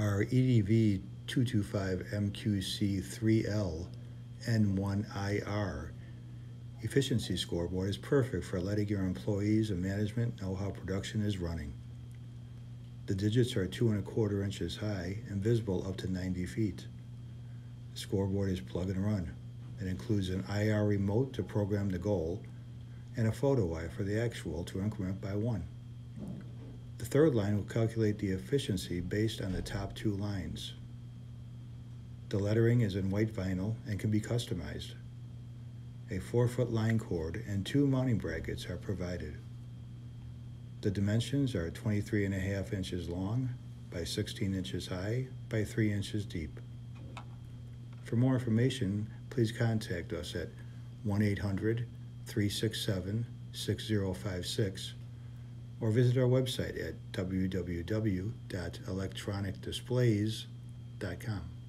Our EDV 225MQC3L N1IR efficiency scoreboard is perfect for letting your employees and management know how production is running. The digits are two and a quarter inches high and visible up to 90 feet. The scoreboard is plug and run. It includes an IR remote to program the goal and a photo eye for the actual to increment by one. The third line will calculate the efficiency based on the top two lines. The lettering is in white vinyl and can be customized. A four foot line cord and two mounting brackets are provided. The dimensions are 23 and a half inches long by 16 inches high by 3 inches deep. For more information, please contact us at 1 800 367 6056 or visit our website at www.electronicdisplays.com.